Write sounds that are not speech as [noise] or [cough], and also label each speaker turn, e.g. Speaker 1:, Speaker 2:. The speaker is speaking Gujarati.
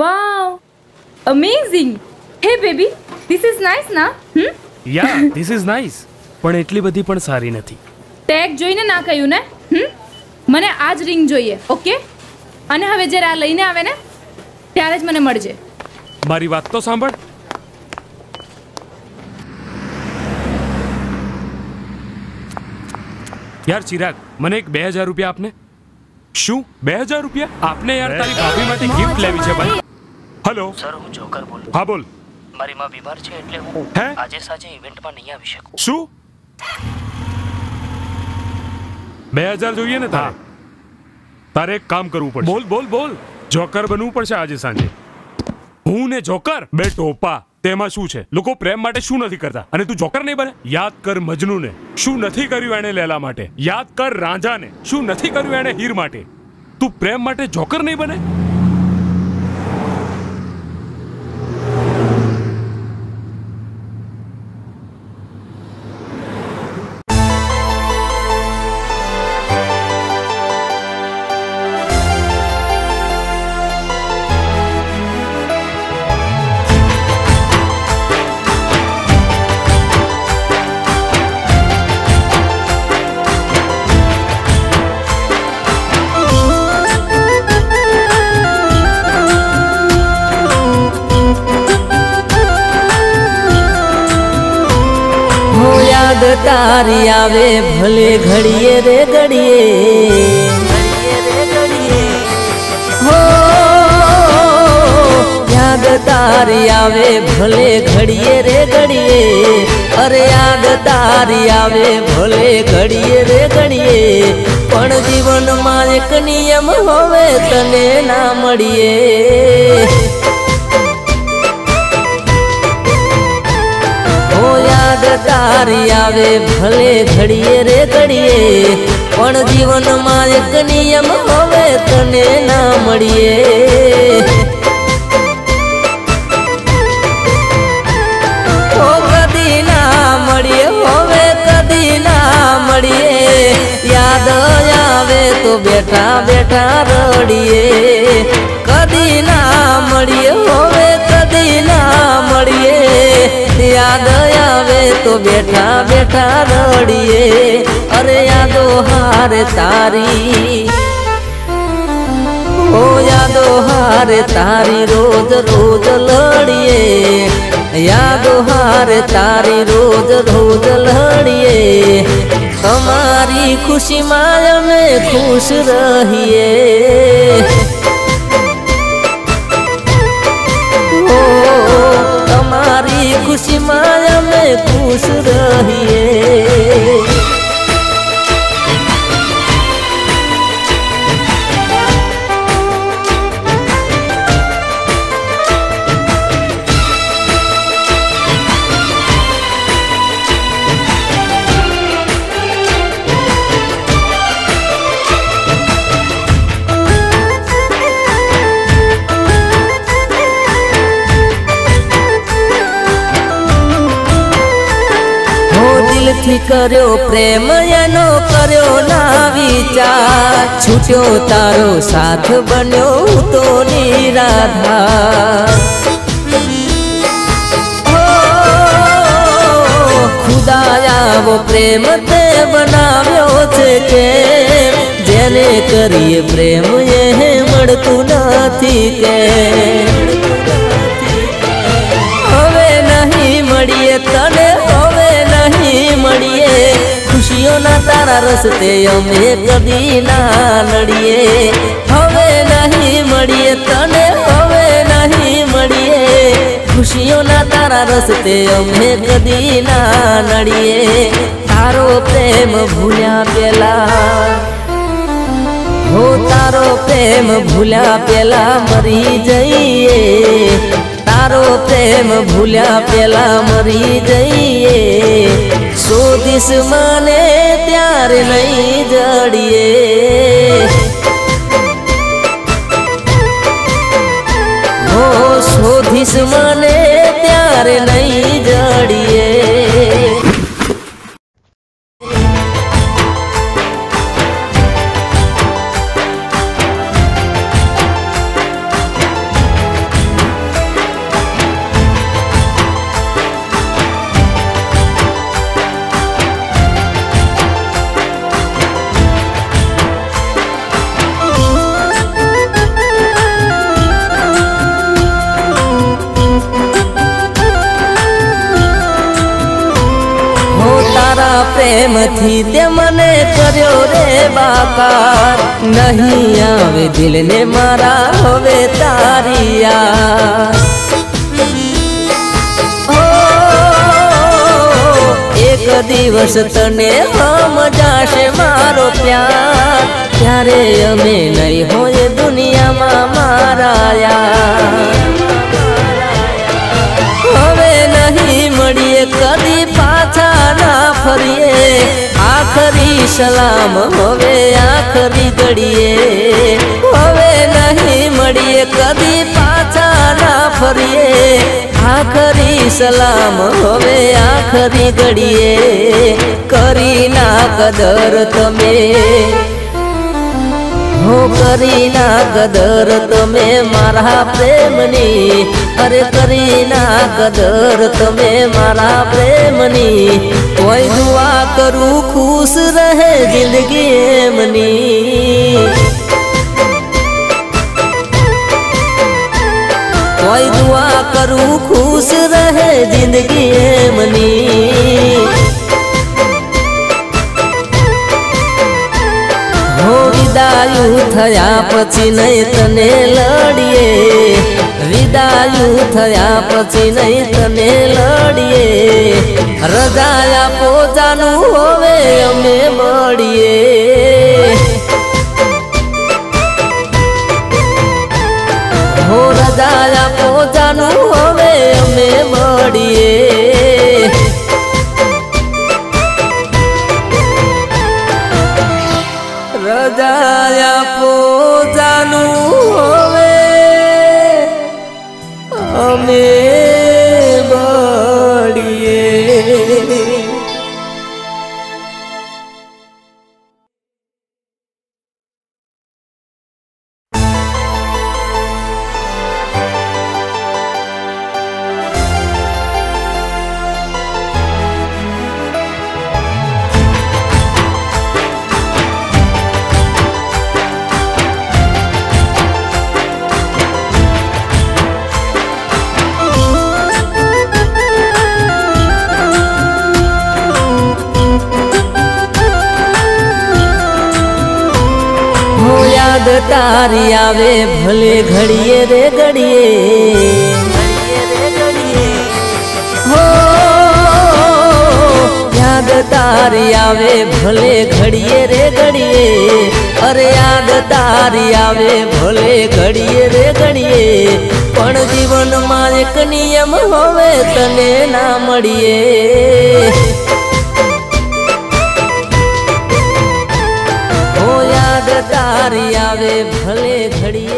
Speaker 1: Wow amazing hey baby this is nice ના hmm?
Speaker 2: Yeah, [laughs] this is nice. પણ એટલી બધી પણ સારી નથી.
Speaker 1: ટેગ જોઈને ના કહ્યું ને? હમ મને આ જ રિંગ જોઈએ ઓકે અને હવે જ્યારે આ લઈને આવે ને ત્યારે જ મને મળજે.
Speaker 2: મારી વાત તો સાંભળ. યાર ચિરાગ મને એક બે હજાર રૂપિયા આપને. શું? બે હજાર રૂપિયા? આપને યાર તારી ભાભી માટે ગિફ્ટ લેવી છે ભાઈ. હલો
Speaker 3: સર હું જોકર બોલું.
Speaker 2: હા બોલ.
Speaker 3: મારી માં બીમાર છે એટલે હું
Speaker 2: હે?
Speaker 3: આજે સાંજે ઇવેન્ટમાં નહીં આવી શકું.
Speaker 2: શું? બે હજાર જોઈએ ને તારે? તારે એક કામ કરવું પડશે. બોલ બોલ બોલ. જોકર બનવું પડશે આજે સાંજે. હું ને જોકર બે ટોપા. તેમાં શું છે? લોકો પ્રેમ માટે શું નથી કરતા? અને તું જોકર નહીં બને? યાદ કર મજનૂને. શું નથી કર્યું એણે લેલા માટે? યાદ કર રાંઝાને. શું નથી કર્યું એણે હીર માટે? તું પ્રેમ માટે જોકર નહીં બને?
Speaker 4: યાદ તારી આવે, ભલે ઘડીએ રે ઘડીએ. હો, યાદ તારી આવે, ભલે ઘડીએ રે ઘડીએ. અરે યાદ તારી આવે, ભલે ઘડીએ રે ઘડીએ. પણ જીવનમાં એક નિયમ હવે, તને ના મળીએ. યાદ તારી આવે, ભલે ઘડીએ રે ઘડીએ, પણ જીવનમાં એક નિયમ હવે તને ના મળીએ. તો બેઠા બેઠા રડીએ. કદી ના મળીએ, હવે કદી ના મળીએ. યાદ આવે તો બેઠા બેઠા રડીએ. અરે યાદો હારે તારી. ઓ યાદો હારે તારી, રોજ રોજ લડીએ. યાદો હારે તારી, રોજ રોજ લડીએ. તમારી ખુશીમાં અમે ખુશ રહીએ. ખુશીમાં અમે ખુશ રહીએ કર્યો પ્રેમ એનો કર્યો ના વિચાર. છૂટ્યો તારો સાથ બન્યો તો નિરાધાર. હો, ખુદાયાવો પ્રેમ તે બનાવ્યો છે કે જેને કરીએ પ્રેમ એ મળતું નથી કે તારા રસ્તે અમે કદી ના નડીએ હવે નહીં મળીએ તને, હવે નહીં મળીએ. ખુશીઓના તારા રસ્તે અમે કદી ના નડીએ તારો પ્રેમ ભૂલ્યા પેલા હો, તારો પ્રેમ ભૂલ્યા પેલા મરી જઈએ. તારો પ્રેમ ભૂલ્યા પેલા મરી જઈએ. શોધીશ મને ત્યારે નહીં જડીએ. શોધીશ મને ત્યારે નહીં પ્રેમથી તે મને કર્યો રે બાકાર. નહીં આવે દિલને મારા, હવે તારી એક દિવસ તને સમજાશે મારો પ્યાર. ત્યારે અમે નહીં હોય દુનિયામાં મારા યાર. સલામ હવે આખરી ઘડીએ હવે નહીં મળીએ, કદી પાછા ના ફરીએ. આખરી સલામ હવે આખરી ઘડીએ કરી ના કદર તમે. હો કરી ના કદર તમે મારા પ્રેમની અરે કરી ના કદર તમે મારા પ્રેમની કોઈ દુઆ કરું ખુશ રહે જિંદગી એમની કોઈ દુઆ કરું ખુશ રહે જિંદગી એમની વિદાયું થયા પછી નહીં તને લડીએ. વિદાયું થયા પછી નહીં તને લડીએ. રજાયા પોતાનું હવે, અમે મળીએ. રજાયા પોતાનું હવે. અમે તારી આવે ભલે ઘડીએ રે ઘડીએ. હો તારી આવે ભલે ઘડીએ રે ઘડીએ. અરે યાદ તારી આવે ભલે ઘડીએ રે ઘડીએ. પણ જીવનમાં એક નિયમ હવે, તને ના મળીએ. તારી આવે ભલે ઘડીએ